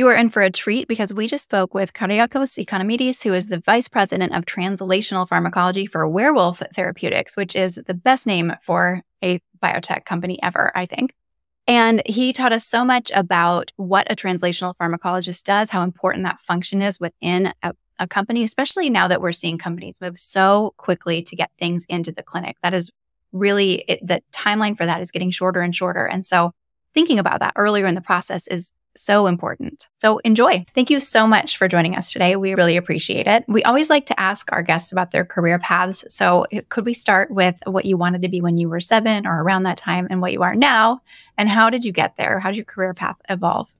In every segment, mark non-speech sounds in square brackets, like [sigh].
You are in for a treat because we just spoke with Kyriakos Economides, who is the Vice President of Translational Pharmacology for Werewolf Therapeutics, which is the best name for a biotech company ever, I think. And he taught us so much about what a translational pharmacologist does, how important that function is within a, a company, especially now that we're seeing companies move so quickly to get things into the clinic. That is really it, the timeline for that is getting shorter and shorter. And so thinking about that earlier in the process is so important. So enjoy. Thank you so much for joining us today. We really appreciate it. We always like to ask our guests about their career paths. So eh, could we start with what you wanted to be when you were seven or around that time and what you are now? And how did you get there? How did your career path evolve?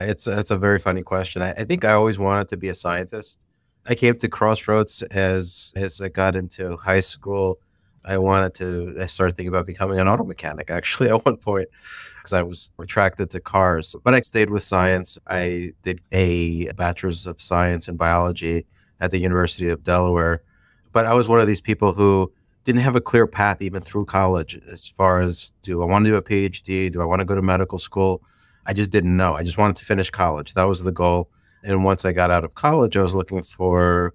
It's, it's a very funny question. I, I think I always wanted to be a scientist. I came to Crossroads as as I got into high school I wanted to, I started thinking about becoming an auto mechanic actually [laughs] at one point because I was attracted to cars. But I stayed with science. I did a bachelor's of science in biology at the University of Delaware. But I was one of these people who didn't have a clear path even through college as far as do I want to do a PhD? Do I want to go to medical school? I just didn't know. I just wanted to finish college. That was the goal. And once I got out of college, I was looking for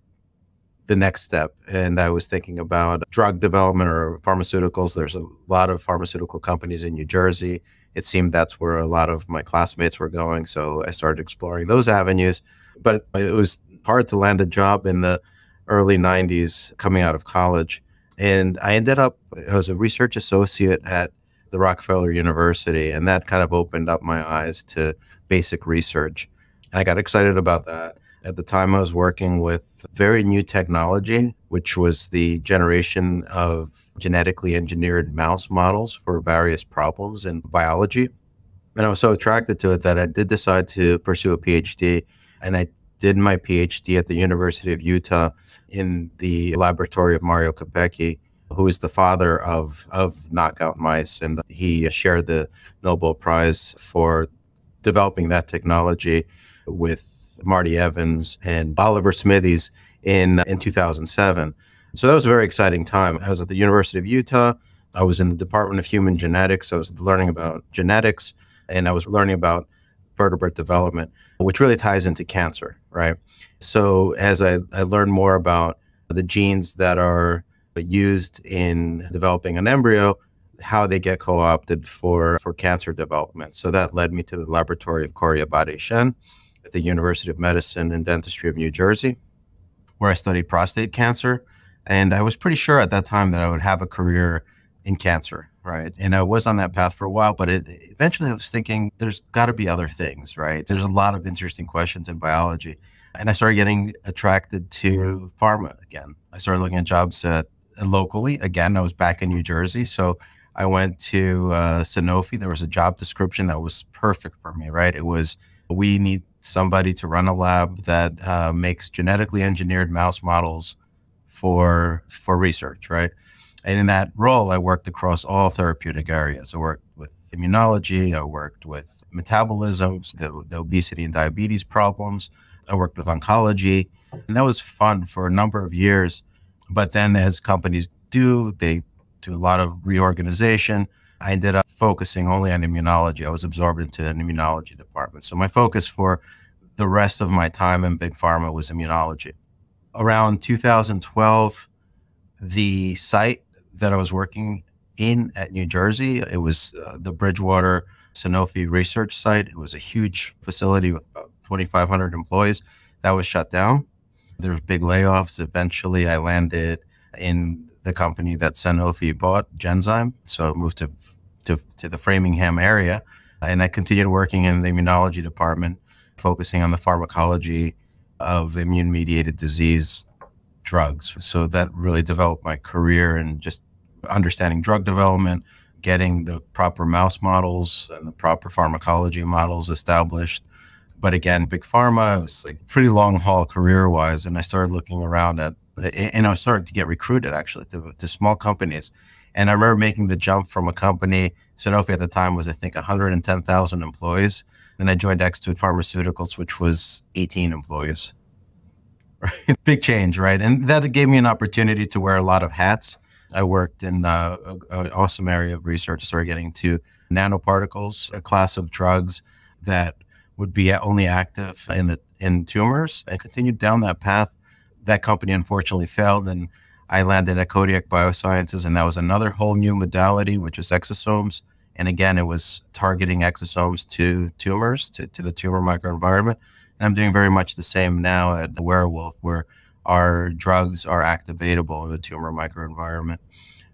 the next step. And I was thinking about drug development or pharmaceuticals. There's a lot of pharmaceutical companies in New Jersey. It seemed that's where a lot of my classmates were going. So I started exploring those avenues. But it was hard to land a job in the early 90s coming out of college. And I ended up as a research associate at the Rockefeller University. And that kind of opened up my eyes to basic research. And I got excited about that. At the time, I was working with very new technology, which was the generation of genetically engineered mouse models for various problems in biology. And I was so attracted to it that I did decide to pursue a PhD. And I did my PhD at the University of Utah in the laboratory of Mario Capecchi, who is the father of, of knockout mice. And he shared the Nobel Prize for developing that technology with Marty Evans and Oliver Smithies in in 2007. So that was a very exciting time. I was at the University of Utah. I was in the Department of Human Genetics. I was learning about genetics and I was learning about vertebrate development, which really ties into cancer, right? So as I, I learned more about the genes that are used in developing an embryo, how they get co-opted for, for cancer development. So that led me to the laboratory of Cory Abate-Shen at the University of Medicine and Dentistry of New Jersey, where I studied prostate cancer. And I was pretty sure at that time that I would have a career in cancer, right? And I was on that path for a while, but it, eventually I was thinking there's got to be other things, right? There's a lot of interesting questions in biology. And I started getting attracted to pharma again. I started looking at jobs at, locally. Again, I was back in New Jersey. So I went to uh, Sanofi. There was a job description that was perfect for me, right? It was we need somebody to run a lab that uh, makes genetically engineered mouse models for for research, right? And in that role, I worked across all therapeutic areas. I worked with immunology, I worked with metabolism, the, the obesity and diabetes problems. I worked with oncology, and that was fun for a number of years. But then, as companies do, they do a lot of reorganization. I ended up focusing only on immunology. I was absorbed into an immunology department. So my focus for the rest of my time in Big Pharma was immunology. Around 2012, the site that I was working in at New Jersey, it was uh, the Bridgewater Sanofi research site. It was a huge facility with about 2,500 employees. That was shut down. There was big layoffs. Eventually, I landed in the company that Sanofi bought, Genzyme. So I moved to, to, to the Framingham area. And I continued working in the immunology department, focusing on the pharmacology of immune mediated disease drugs. So that really developed my career in just understanding drug development, getting the proper mouse models and the proper pharmacology models established. But again, big pharma was like pretty long haul career wise. And I started looking around at and I starting to get recruited actually to, to small companies. And I remember making the jump from a company, Sanofi at the time was, I think, 110,000 employees. Then I joined Xtuit Pharmaceuticals, which was 18 employees. Right? [laughs] Big change, right? And that gave me an opportunity to wear a lot of hats. I worked in uh, an awesome area of research, started getting to nanoparticles, a class of drugs that would be only active in the in tumors and continued down that path. That company unfortunately failed, and I landed at Codiak Biosciences, and that was another whole new modality, which is exosomes. And again, it was targeting exosomes to tumors, to, to the tumor microenvironment. And I'm doing very much the same now at Werewolf, where our drugs are activatable in the tumor microenvironment.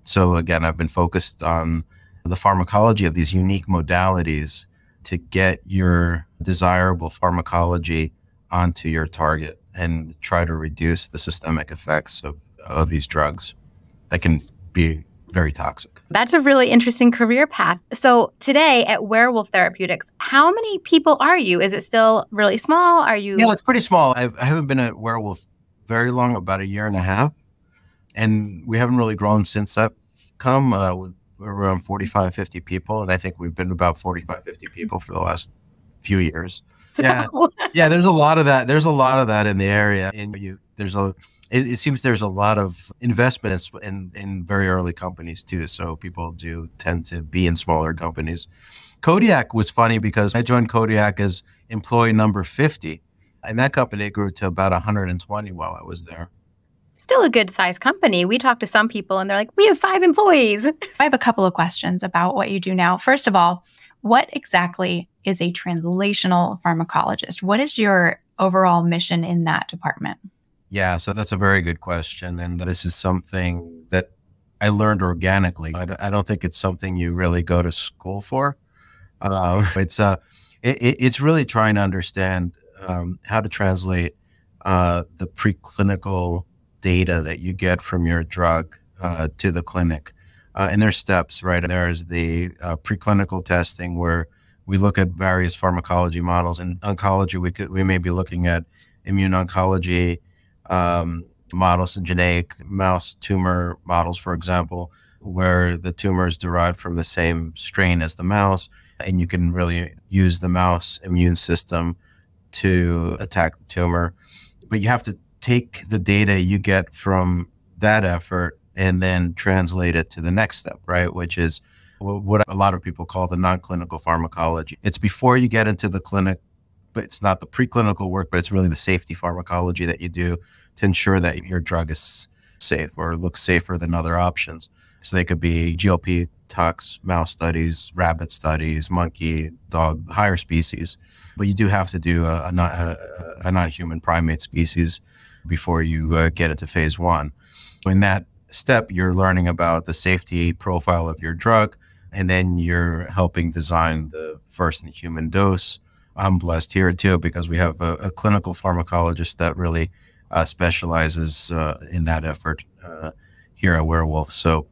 So again, I've been focused on the pharmacology of these unique modalities to get your desirable pharmacology onto your target and try to reduce the systemic effects of, of these drugs that can be very toxic. That's a really interesting career path. So, today at Werewolf Therapeutics, how many people are you? Is it still really small? Are you? Yeah, it's pretty small. I've, I haven't been at Werewolf very long, about a year and a half. And we haven't really grown since I've come. Uh, we're around 45, 50 people. And I think we've been about 45, 50 people for the last few years. [laughs] Yeah. yeah. There's a lot of that. There's a lot of that in the area. And you, there's a, it, it seems there's a lot of investment in, in, in very early companies too. So people do tend to be in smaller companies. Codiak was funny because I joined Codiak as employee number 50 and that company grew to about 120 while I was there still a good sized company. We talked to some people and they're like, we have five employees. [laughs] I have a couple of questions about what you do now. First of all, what exactly is a translational pharmacologist? What is your overall mission in that department? Yeah, so that's a very good question. And this is something that I learned organically. I don't think it's something you really go to school for. Uh, [laughs] it's uh, it, it's really trying to understand um, how to translate uh, the preclinical data that you get from your drug uh, to the clinic. Uh, and there's steps, right? There's the uh, preclinical testing where we look at various pharmacology models. In oncology, we could we may be looking at immune oncology um, models and genetic mouse tumor models, for example, where the tumor is derived from the same strain as the mouse, and you can really use the mouse immune system to attack the tumor. But you have to take the data you get from that effort and then translate it to the next step, right? Which is what a lot of people call the non clinical pharmacology. It's before you get into the clinic, but it's not the preclinical work, but it's really the safety pharmacology that you do to ensure that your drug is safe or looks safer than other options. So they could be GLP tox mouse studies, rabbit studies, monkey, dog, higher species. But you do have to do a, a, a non human primate species before you uh, get into phase one. In that step, you're learning about the safety profile of your drug, and then you're helping design the first in human dose. I'm blessed here too because we have a, a clinical pharmacologist that really uh, specializes uh, in that effort uh, here at Werewolf. So,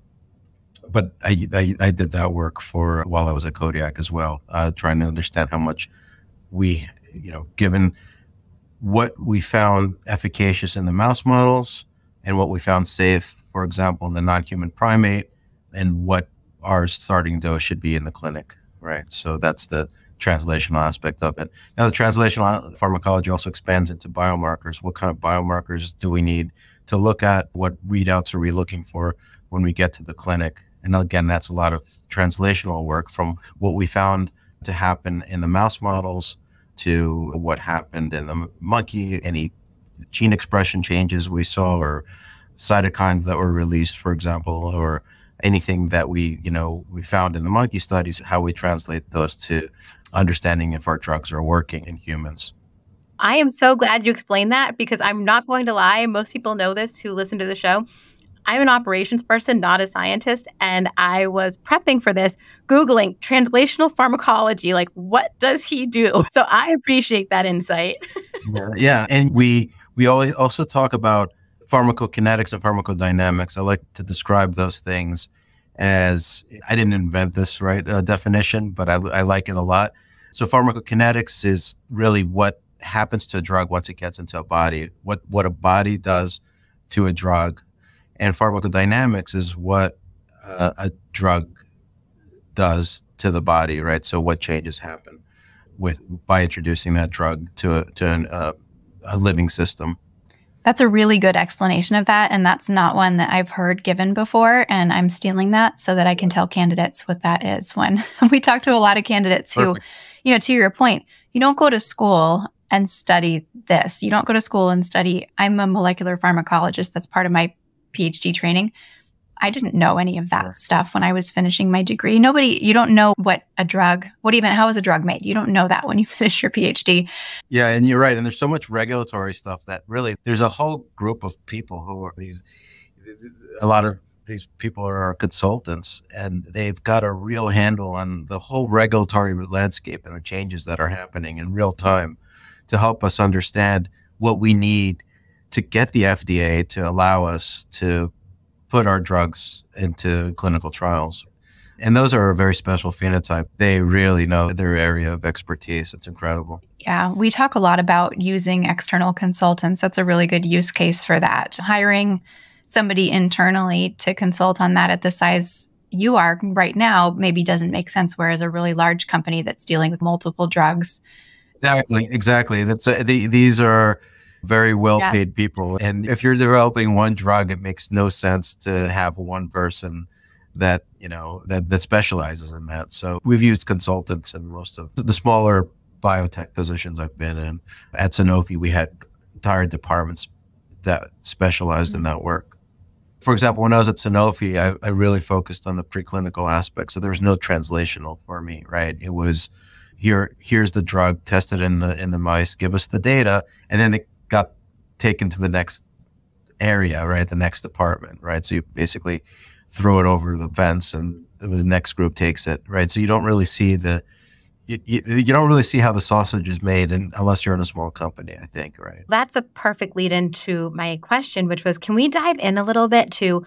but I, I, I, did that work for while I was at Codiak as well, uh, trying to understand how much we, you know, given what we found efficacious in the mouse models and what we found safe, for example, in the non-human primate, and what our starting dose should be in the clinic, right? So that's the translational aspect of it. Now, the translational pharmacology also expands into biomarkers. What kind of biomarkers do we need to look at? What readouts are we looking for when we get to the clinic? And again, that's a lot of translational work from what we found to happen in the mouse models to what happened in the monkey, any gene expression changes we saw, or cytokines that were released, for example, or anything that we, you know, we found in the monkey studies, how we translate those to understanding if our drugs are working in humans. I am so glad you explained that because I'm not going to lie. Most people know this who listen to the show. I'm an operations person, not a scientist. And I was prepping for this, Googling translational pharmacology. Like, what does he do? [laughs] So I appreciate that insight. yeah, yeah. And we, we always also talk about pharmacokinetics and pharmacodynamics. I like to describe those things as I didn't invent this right uh, definition, but I, I like it a lot. So pharmacokinetics is really what happens to a drug once it gets into a body, what what a body does to a drug and pharmacodynamics is what uh, a drug does to the body, right? So what changes happen with by introducing that drug to a, to an, uh, a living system. That's a really good explanation of that. And that's not one that I've heard given before. And I'm stealing that so that I can tell candidates what that is when [laughs] we talk to a lot of candidates Perfect. who, you know, to your point, you don't go to school and study this. You don't go to school and study. I'm a molecular pharmacologist. That's part of my PhD training. I didn't know any of that sure. stuff when I was finishing my degree. Nobody, you don't know what a drug, what even, how is a drug made? You don't know that when you [laughs] finish your PhD. Yeah, and you're right. And there's so much regulatory stuff that really, there's a whole group of people who are these, a lot of these people are consultants and they've got a real handle on the whole regulatory landscape and the changes that are happening in real time to help us understand what we need to get the FDA to allow us to put our drugs into clinical trials. And those are a very special phenotype. They really know their area of expertise. It's incredible. Yeah, we talk a lot about using external consultants. That's a really good use case for that. Hiring somebody internally to consult on that at the size you are right now maybe doesn't make sense. Whereas a really large company that's dealing with multiple drugs. Exactly, exactly. That's uh, the, these are very well paid yeah. people. And if you're developing one drug, it makes no sense to have one person that, you know, that, that specializes in that. So we've used consultants in most of the smaller biotech positions I've been in. At Sanofi, we had entire departments that specialized mm-hmm. in that work. For example, when I was at Sanofi, I, I really focused on the preclinical aspect. So there was no translational for me, right? It was here, here's the drug, tested in the in the mice, give us the data, and then it got taken to the next area, right? The next department, right? So you basically throw it over the fence and the next group takes it, right? So you don't really see the, you, you, you don't really see how the sausage is made and, unless you're in a small company, I think, right? That's a perfect lead into my question, which was can we dive in a little bit to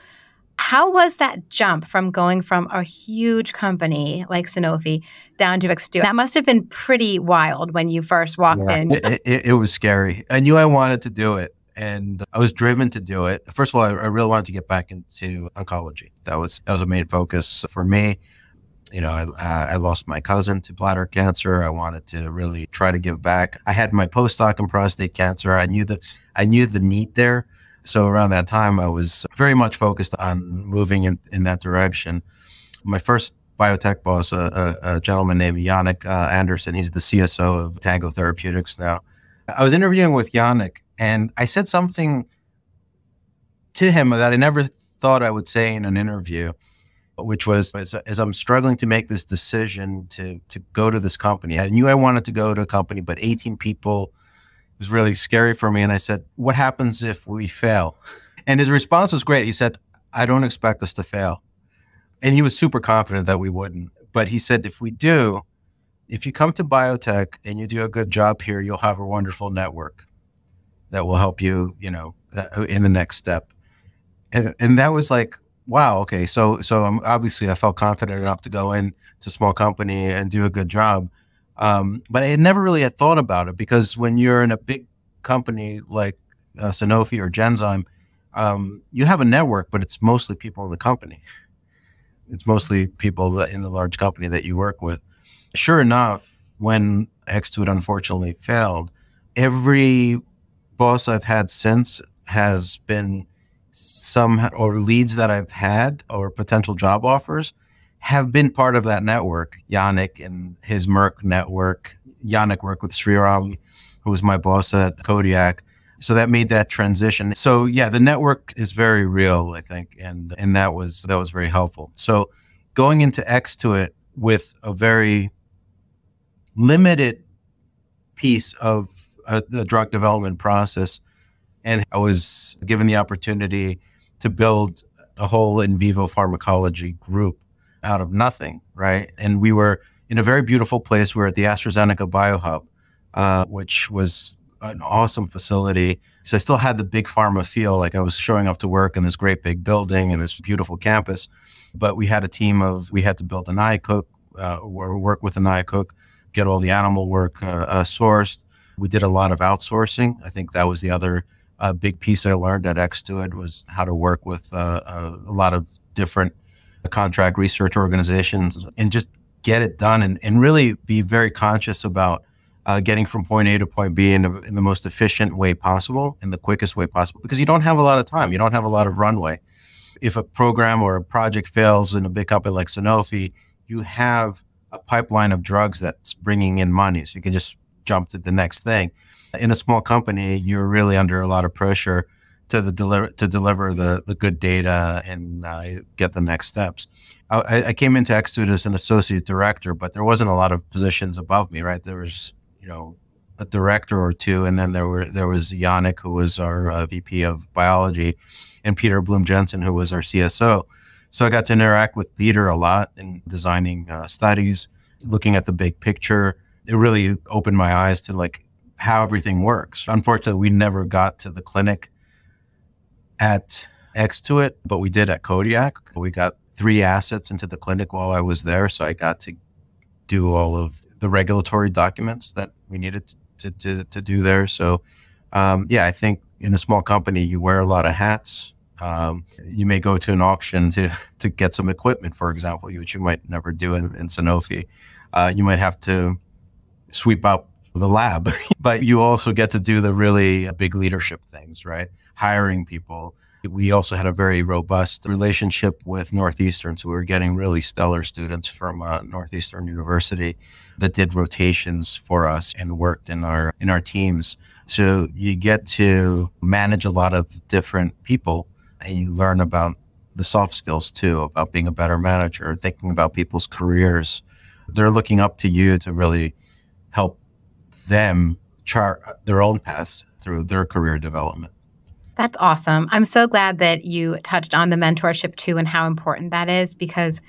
how was that jump from going from a huge company like Sanofi down to Xtuit? That must have been pretty wild when you first walked yeah, in. It, it, it, was scary. I knew I wanted to do it and I was driven to do it. First of all, I, I really wanted to get back into oncology. That was that was a main focus for me. You know, I, uh, I lost my cousin to bladder cancer. I wanted to really try to give back. I had my postdoc in prostate cancer. I knew the I knew the need there. So around that time, I was very much focused on moving in, in that direction. My first biotech boss, a, a, a gentleman named Yannick uh, Anderson, he's the CSO of Tango Therapeutics now. I was interviewing with Yannick, and I said something to him that I never thought I would say in an interview, which was as, as, I'm struggling to make this decision to to go to this company. I knew I wanted to go to a company, but 18 people was really scary for me. And I said, What happens if we fail? And his response was great. He said, I don't expect us to fail. And he was super confident that we wouldn't. But he said, If we do, if you come to biotech and you do a good job here, you'll have a wonderful network that will help you, you know, uh, in the next step. And, and that was like, wow, okay. So, so I'm, obviously I felt confident enough to go in to small company and do a good job. Um, but I had never really had thought about it because when you're in a big company like uh, Sanofi or Genzyme, um, you have a network, but it's mostly people in the company. [laughs] It's mostly people in the large company that you work with. Sure enough, when Xtuit unfortunately failed, every boss I've had since has been some or leads that I've had or potential job offers have been part of that network. Yannick and his Merck network. Yannick worked with Sriram, who was my boss at Codiak. So that made that transition. So yeah, the network is very real, I think, and and that was that was very helpful. So going into Xtuit with a very limited piece of uh, the drug development process, and I was given the opportunity to build a whole in vivo pharmacology group out of nothing, right? And we were in a very beautiful place. We were at the AstraZeneca BioHub, uh, which was an awesome facility. So I still had the big pharma feel, like I was showing up to work in this great big building and this beautiful campus. But we had a team of, we had to build an IACUC, uh, work with an IACUC, get all the animal work uh, uh, sourced. We did a lot of outsourcing. I think that was the other uh, big piece I learned at Xtuit was how to work with uh, a, a lot of different contract research organizations and just get it done and, and really be very conscious about uh, getting from point A to point B in, in, the most efficient way possible, in the quickest way possible, because you don't have a lot of time. You don't have a lot of runway. If a program or a project fails in a big company like Sanofi, you have a pipeline of drugs that's bringing in money. So you can just jump to the next thing. In a small company, you're really under a lot of pressure to the deliver to deliver the the good data and uh, get the next steps. I, I came into Xtuit as an associate director, but there wasn't a lot of positions above me. Right, there was you know a director or two, and then there were there was Yannick, who was our uh, VP of biology, and Peter Bloom Jensen, who was our CSO. So I got to interact with Peter a lot in designing uh, studies, looking at the big picture. It really opened my eyes to like how everything works. Unfortunately, we never got to the clinic at Xtuit, but we did at Codiak. We got three assets into the clinic while I was there, so I got to do all of the regulatory documents that we needed to to, to do there. So, um, yeah, I think in a small company you wear a lot of hats. Um, you may go to an auction to to get some equipment, for example, which you might never do in, in Sanofi. Uh, you might have to sweep up the lab, [laughs] but you also get to do the really big leadership things, right? Hiring people. We also had a very robust relationship with Northeastern, so we were getting really stellar students from uh, Northeastern University that did rotations for us and worked in our in our teams. So you get to manage a lot of different people, and you learn about the soft skills too, about being a better manager, thinking about people's careers. They're looking up to you to really them chart their own paths through their career development. That's awesome. I'm so glad that you touched on the mentorship too and how important that is because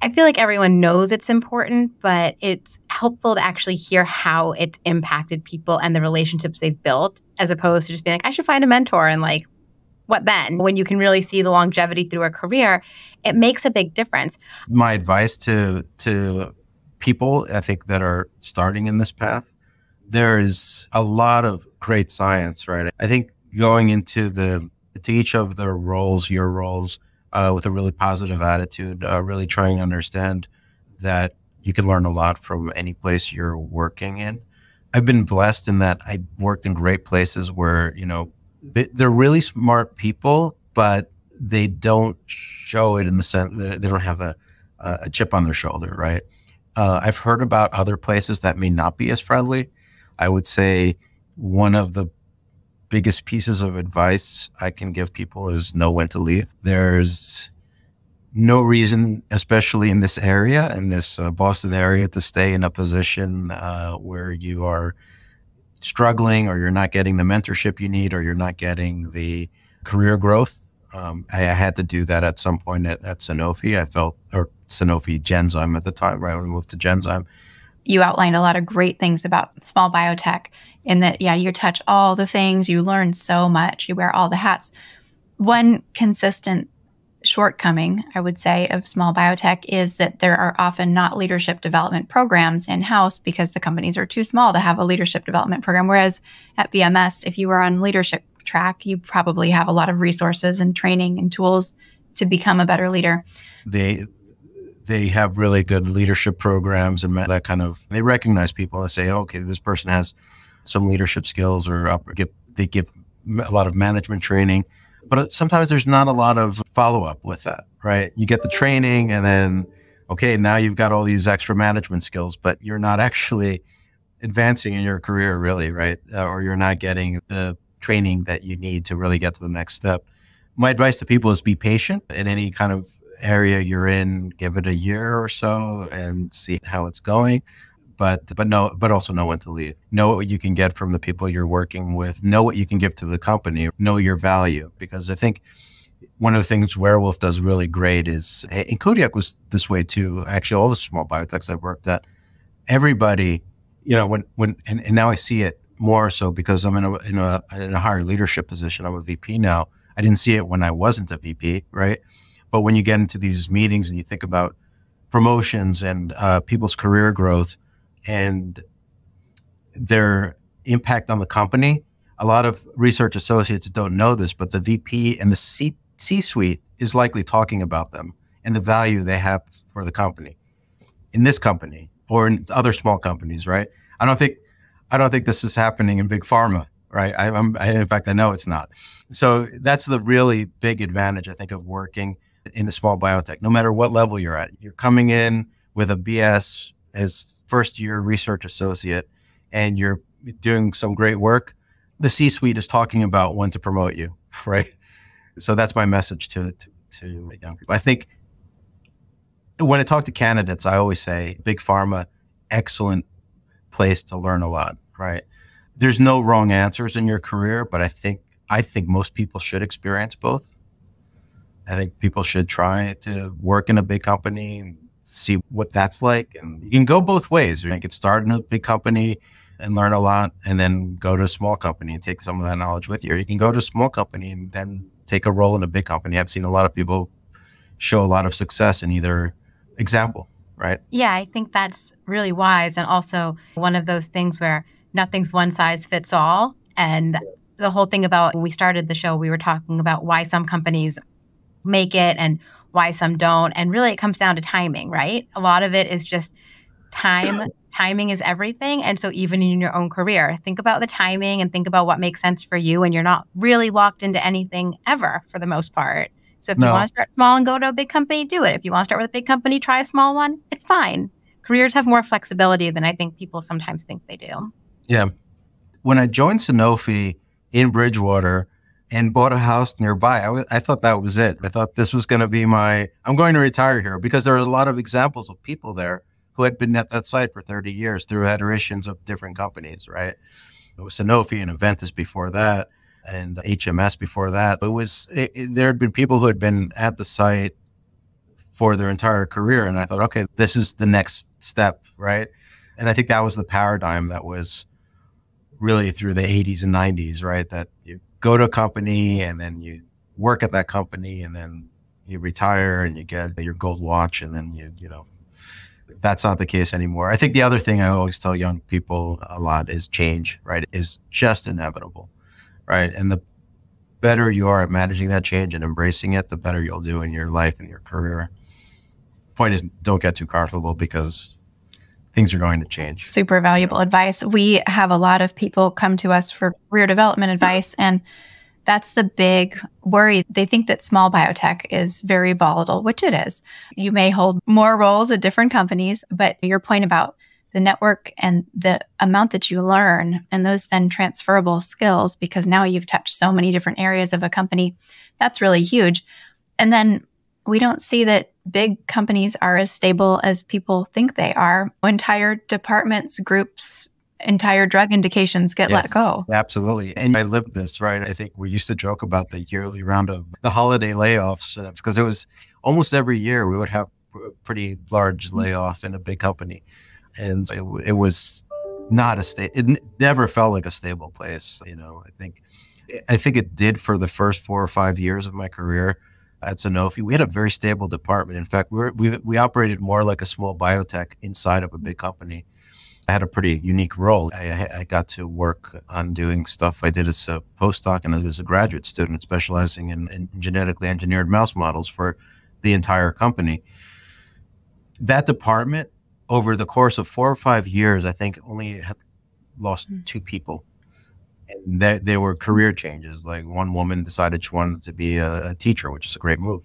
I feel like everyone knows it's important, but it's helpful to actually hear how it's impacted people and the relationships they've built as opposed to just being like, I should find a mentor and like, what then? When you can really see the longevity through a career, it makes a big difference. My advice to to people I think that are starting in this path, there is a lot of great science, right? I think going into the to each of their roles, your roles, uh, with a really positive attitude, uh, really trying to understand that you can learn a lot from any place you're working in. I've been blessed in that I worked in great places where you know they're really smart people, but they don't show it in the sense that they don't have a a chip on their shoulder, right? Uh, I've heard about other places that may not be as friendly. I would say one of the biggest pieces of advice I can give people is know when to leave. There's no reason, especially in this area, in this uh, Boston area, to stay in a position uh, where you are struggling or you're not getting the mentorship you need or you're not getting the career growth. Um, I, I, had to do that at some point at, at Sanofi. I felt, or Sanofi Genzyme at the time, right when we moved to Genzyme. You outlined a lot of great things about small biotech in that, yeah, you touch all the things, you learn so much, you wear all the hats. One consistent shortcoming, I would say, of small biotech is that there are often not leadership development programs in house because the companies are too small to have a leadership development program. Whereas at BMS, if you were on leadership track, you probably have a lot of resources and training and tools to become a better leader. They they have really good leadership programs and that kind of they recognize people and say okay this person has some leadership skills or up, give, they give a lot of management training. But sometimes there's not a lot of follow-up with that right? You get the training and then okay now you've got all these extra management skills but you're not actually advancing in your career really right? Uh, or you're not getting the training that you need to really get to the next step. My advice to people is be patient in any kind of area you're in, give it a year or so and see how it's going. But but no, but also know when to leave. Know what you can get from the people you're working with. Know what you can give to the company. Know your value because I think one of the things Werewolf does really great is, eh, and Codiak was this way too. Actually, all the small biotechs I've worked at, everybody, you know, when when and, and now I see it more so because I'm in a in a in a higher leadership position. I'm a VP now. I didn't see it when I wasn't a VP, right? But when you get into these meetings and you think about promotions and uh, people's career growth and their impact on the company, a lot of research associates don't know this, but the VP and the C suite is likely talking about them and the value they have for the company in this company or in other small companies, right? I don't think I don't think this is happening in big pharma, right? I, I, in fact, I know it's not. So that's the really big advantage, I think, of working in a small biotech, no matter what level you're at. You're coming in with a BS as first year research associate, and you're doing some great work, the C suite is talking about when to promote you, [laughs] right? So that's my message to, to, to young people. I think when I talk to candidates, I always say big pharma, excellent place to learn a lot, right? There's no wrong answers in your career, but I think I think most people should experience both. I think people should try to work in a big company and see what that's like. And you can go both ways. You can start in a big company and learn a lot and then go to a small company and take some of that knowledge with you. Or you can go to a small company and then take a role in a big company. I've seen a lot of people show a lot of success in either example, right? Yeah, I think that's really wise. And also one of those things where nothing's one size fits all. And the whole thing about when we started the show, we were talking about why some companies make it and why some don't. And really, it comes down to timing, right? A lot of it is just time. timing is everything. And so, even in your own career, think about the timing and think about what makes sense for you. And you're not really locked into anything ever for the most part. So, if no. you want to start small and go to a big company, do it. If you want to start with a big company, try a small one. It's fine. Careers have more flexibility than I think people sometimes think they do. Yeah. When I joined Sanofi in Bridgewater, and bought a house nearby. I, w- I thought that was it. I thought this was going to be my, I'm going to retire here because there are a lot of examples of people there who had been at that site for 30 years through iterations of different companies, right? It was Sanofi and Aventis before that and HMS before that. It was, it, it, there had been people who had been at the site for their entire career. And I thought, okay, this is the next step, right? And I think that was the paradigm that was really through the 80s and 90s, right? That you go to a company and then you work at that company and then you retire and you get your gold watch and then you you know that's not the case anymore. I think the other thing I always tell young people a lot is change, right? Is just inevitable, right? And the better you are at managing that change and embracing it, the better you'll do in your life and your career. Point is, don't get too comfortable because things are going to change. Super valuable advice. We have a lot of people come to us for career development advice, and that's the big worry. They think that small biotech is very volatile, which it is. You may hold more roles at different companies, but your point about the network and the amount that you learn and those then transferable skills, because now you've touched so many different areas of a company, that's really huge. And then we don't see that big companies are as stable as people think they are. Entire departments, groups, entire drug indications get yes, let go. Absolutely. And I lived this, right? I think we used to joke about the yearly round of the holiday layoffs because uh, it was almost every year we would have a pretty large mm-hmm. layoff in a big company. And it, it was not a state, it n- never felt like a stable place. You know, I think, I think it did for the first four or five years of my career at Sanofi, we had a very stable department. In fact, we, were, we, we operated more like a small biotech inside of a big company. I had a pretty unique role. I, I, got to work on doing stuff I did as a postdoc and as a graduate student, specializing in, in genetically engineered mouse models for the entire company. That department, over the course of four or five years, I think only had lost hmm. two people and that there were career changes. Like one woman decided she wanted to be a, a teacher, which is a great move.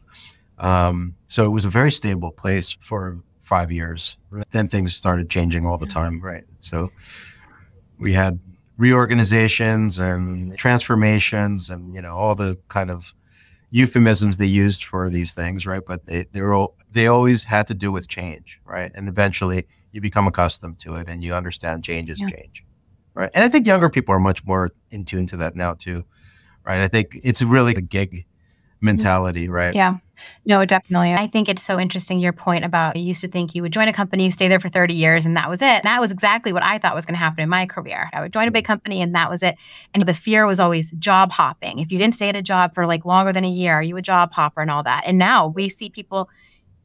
Um, so it was a very stable place for five years. Then things started changing all the time, right? So we had reorganizations and transformations, and you know all the kind of euphemisms they used for these things, right? But they they all they always had to do with change, right? And eventually you become accustomed to it, and you understand change is yeah. change right? And I think younger people are much more in tune to that now too, right? I think it's really a gig mentality, mm-hmm. right? Yeah. No, definitely. I think it's so interesting your point about you used to think you would join a company, stay there for 30 years, and that was it. That was exactly what I thought was going to happen in my career. I would join a big mm-hmm. company and that was it. And the fear was always job hopping. If you didn't stay at a job for like longer than a year, you a job hopper and all that. And now we see people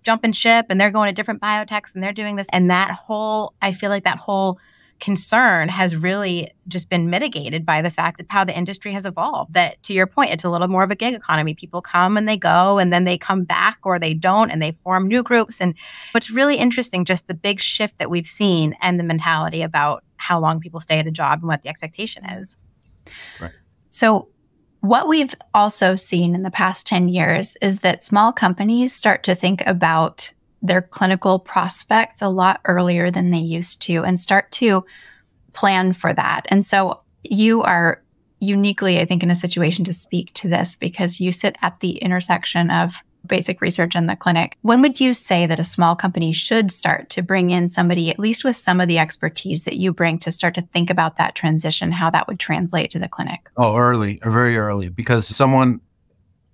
jumping ship and they're going to different biotechs and they're doing this. And that whole, I feel like that whole concern has really just been mitigated by the fact that how the industry has evolved. That to your point, it's a little more of a gig economy. People come and they go and then they come back or they don't and they form new groups. And what's really interesting, just the big shift that we've seen and the mentality about how long people stay at a job and what the expectation is. Right. So what we've also seen in the past 10 years is that small companies start to think about their clinical prospects a lot earlier than they used to and start to plan for that. And so you are uniquely, I think, in a situation to speak to this because you sit at the intersection of basic research in the clinic. When would you say that a small company should start to bring in somebody, at least with some of the expertise that you bring, to start to think about that transition, how that would translate to the clinic? Oh, early, very early, because someone,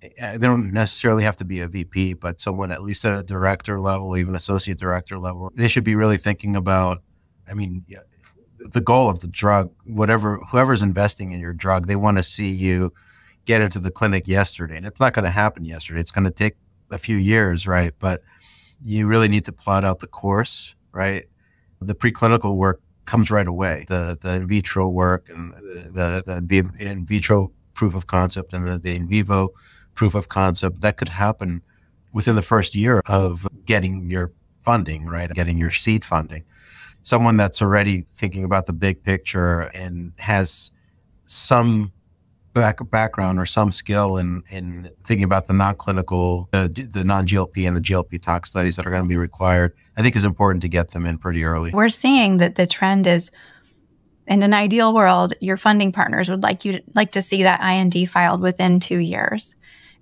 Eh, they don't necessarily have to be a VP, but someone at least at a director level, even associate director level, they should be really thinking about, I mean, the goal of the drug, whatever, whoever's investing in your drug, they want to see you get into the clinic yesterday. And it's not going to happen yesterday. It's going to take a few years, right? But you really need to plot out the course, right? The preclinical work comes right away. The the in vitro work and the the in vitro proof of concept and the, the in vivo proof of concept that could happen within the first year of getting your funding, right? Getting your seed funding. Someone that's already thinking about the big picture and has some back, background or some skill in, in thinking about the non-clinical, the non-GLP and the GLP tox studies that are going to be required, I think is important to get them in pretty early. We're seeing that the trend is in an ideal world, your funding partners would like you to, like to see that IND filed within two years,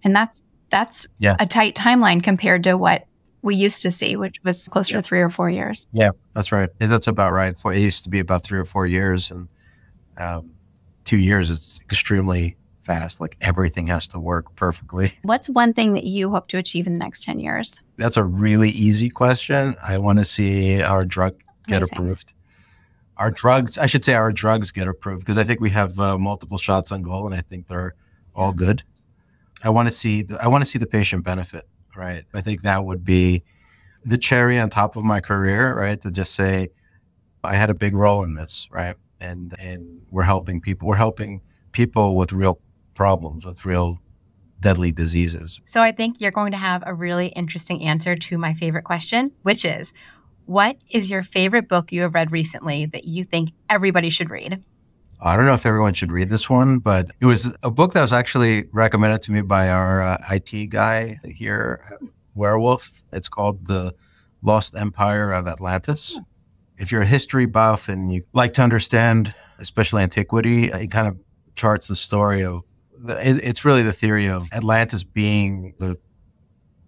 and that's that's yeah. a tight timeline compared to what we used to see, which was closer yeah. to three or four years. Yeah, that's right. That's about right. It used to be about three or four years, and um, two years, it's extremely fast. Like everything has to work perfectly. [laughs] What's one thing that you hope to achieve in the next 10 years? That's a really easy question. I want to see our drug get Amazing. approved. Our drugs, I should say, our drugs get approved because I think we have uh, multiple shots on goal, and I think they're all good. I want to see, I want to see the patient benefit, right? I think that would be the cherry on top of my career, right? To just say, I had a big role in this, right? and and we're helping people. We're helping people with real problems, with real deadly diseases. So I think you're going to have a really interesting answer to my favorite question, which is what is your favorite book you have read recently that you think everybody should read? I don't know if everyone should read this one, but it was a book that was actually recommended to me by our uh, IT guy here, Werewolf. It's called The Lost Empire of Atlantis if you're a history buff and you like to understand, especially antiquity, it kind of charts the story of. It, it's really the theory of Atlantis being the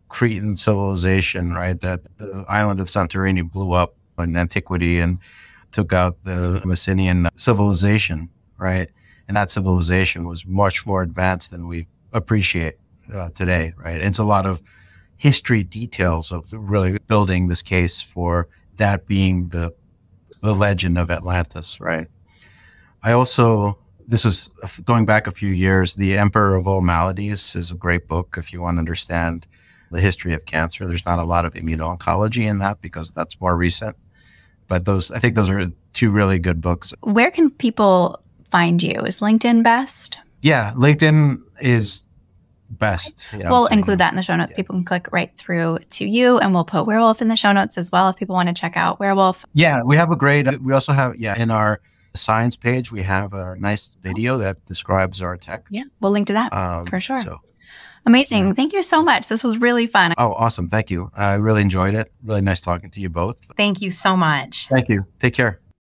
Cretan civilization, right? That the island of Santorini blew up in antiquity and took out the Mycenaean civilization, right? And that civilization was much more advanced than we appreciate uh, today, right? It's a lot of history details of really building this case for that being the the legend of Atlantis, right? I also this is going back a few years. The Emperor of All Maladies is a great book if you want to understand the history of cancer. There's not a lot of immuno-oncology in that because that's more recent. But those, I think, those are two really good books. Where can people find you? Is LinkedIn best? Yeah, LinkedIn is best. Yeah, we'll include that in the show notes. Yeah. People can click right through to you, and we'll put Werewolf in the show notes as well if people want to check out Werewolf. Yeah, we have a great. We also have yeah in our science page we have a nice video that describes our tech. Yeah, we'll link to that um, for sure. So. Amazing. Yeah. Thank you so much. This was really fun. Oh, awesome. Thank you. I really enjoyed it. Really nice talking to you both. Thank you so much. Thank you. Take care.